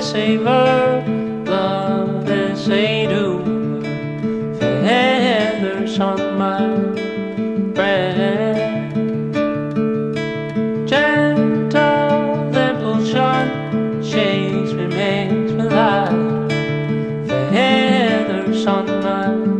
savor, love and say do. Feathers on my breath, gentle impulsion shakes me, makes me the Feathers on my